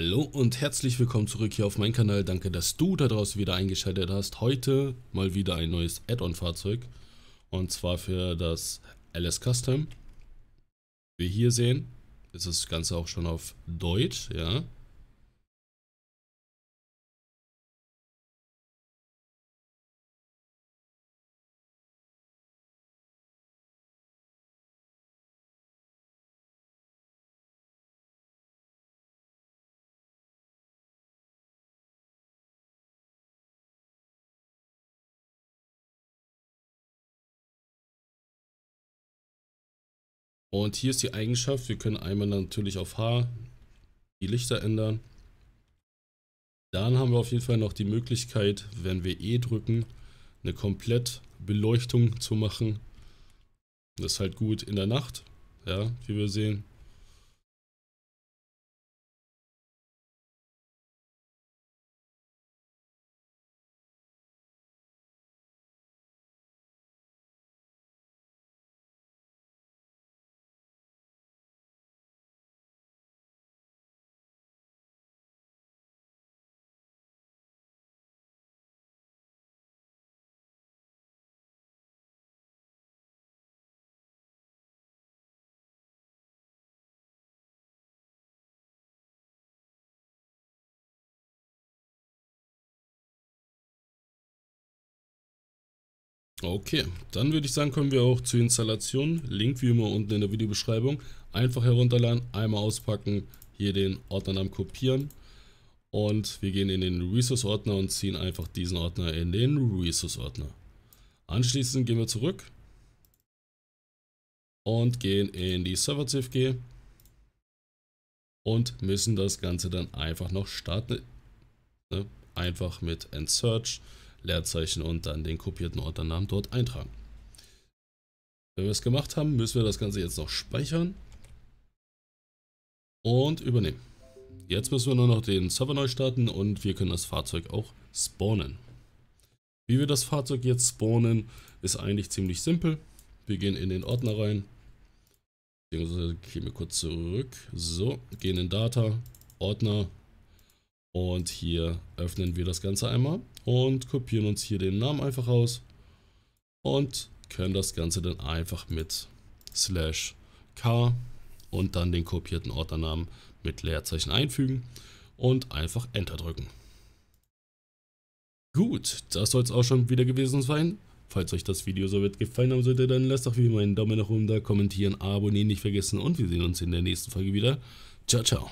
Hallo und herzlich willkommen zurück hier auf meinem Kanal. Danke, dass du da draußen wieder eingeschaltet hast. Heute mal wieder ein neues Add-on-Fahrzeug. Und zwar für das LS Custom. Wie wir hier sehen, ist das Ganze auch schon auf Deutsch, ja. Und hier ist die Eigenschaft, wir können einmal natürlich auf H die Lichter ändern. Dann haben wir auf jeden Fall noch die Möglichkeit, wenn wir E drücken, eine komplett Beleuchtung zu machen. Das ist halt gut in der Nacht, ja, wie wir sehen. Okay, dann würde ich sagen, kommen wir auch zur Installation. Link wie immer unten in der Videobeschreibung. Einfach herunterladen, einmal auspacken, hier den Ordnernamen kopieren. Und wir gehen in den Resource-Ordner und ziehen einfach diesen Ordner in den Resource-Ordner. Anschließend gehen wir zurück und gehen in die Server-CFG und müssen das Ganze dann einfach noch starten. Ne? Einfach mit Ensearch. Leerzeichen und dann den kopierten Ordnernamen dort eintragen. Wenn wir es gemacht haben, müssen wir das Ganze jetzt noch speichern und übernehmen. Jetzt müssen wir nur noch den Server neu starten und wir können das Fahrzeug auch spawnen. Wie wir das Fahrzeug jetzt spawnen, ist eigentlich ziemlich simpel. Wir gehen in den Ordner rein, beziehungsweise gehen wir kurz zurück. So, gehen in Data, Ordner, und hier öffnen wir das Ganze einmal und kopieren uns hier den Namen einfach aus und können das Ganze dann einfach mit slash k und dann den kopierten Ordnernamen mit Leerzeichen einfügen und einfach Enter drücken. Gut, das soll es auch schon wieder gewesen sein. Falls euch das Video so wird gefallen haben sollte, dann lasst doch wie immer einen Daumen nach oben da, kommentieren, abonnieren nicht vergessen und wir sehen uns in der nächsten Folge wieder. Ciao, ciao.